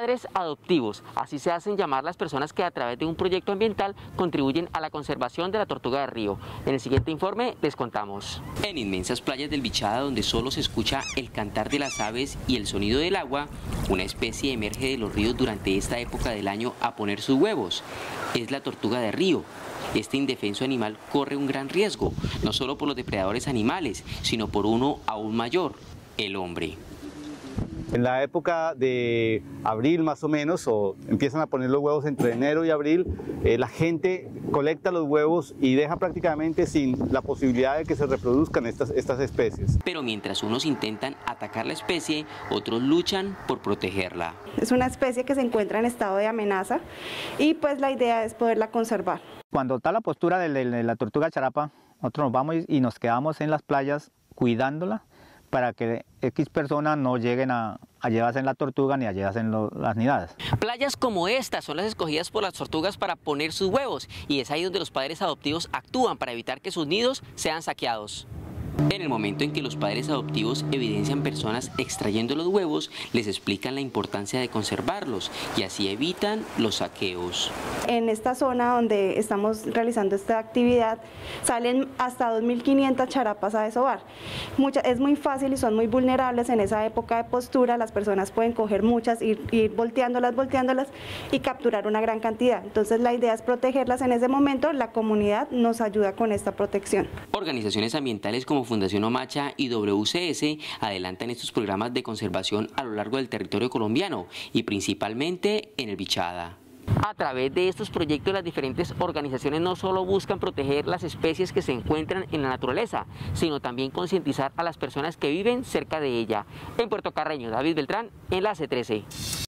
padres adoptivos, así se hacen llamar las personas que a través de un proyecto ambiental contribuyen a la conservación de la tortuga de río. En el siguiente informe les contamos. En inmensas playas del Bichada, donde solo se escucha el cantar de las aves y el sonido del agua, una especie emerge de los ríos durante esta época del año a poner sus huevos. Es la tortuga de río, este indefenso animal corre un gran riesgo, no solo por los depredadores animales, sino por uno aún mayor, el hombre. En la época de abril más o menos, o empiezan a poner los huevos entre enero y abril, eh, la gente colecta los huevos y deja prácticamente sin la posibilidad de que se reproduzcan estas, estas especies. Pero mientras unos intentan atacar la especie, otros luchan por protegerla. Es una especie que se encuentra en estado de amenaza y pues la idea es poderla conservar. Cuando está la postura de la tortuga charapa, nosotros nos vamos y nos quedamos en las playas cuidándola para que X personas no lleguen a, llevarse en la tortuga ni a llevarse en las nidadas. Playas como estas son las escogidas por las tortugas para poner sus huevos y es ahí donde los padres adoptivos actúan para evitar que sus nidos sean saqueados. En el momento en que los padres adoptivos evidencian personas extrayendo los huevos, les explican la importancia de conservarlos y así evitan los saqueos. En esta zona donde estamos realizando esta actividad salen hasta 2.500 charapas a desovar. es muy fácil y son muy vulnerables en esa época de postura, las personas pueden coger muchas, ir, ir volteándolas, volteándolas y capturar una gran cantidad. Entonces la idea es protegerlas en ese momento, la comunidad nos ayuda con esta protección. Organizaciones ambientales como Fundación Omacha y WCS adelantan estos programas de conservación a lo largo del territorio colombiano y principalmente en el Bichada. A través de estos proyectos las diferentes organizaciones no solo buscan proteger las especies que se encuentran en la naturaleza, sino también concientizar a las personas que viven cerca de ella. En Puerto Carreño, David Beltrán, Enlace 13.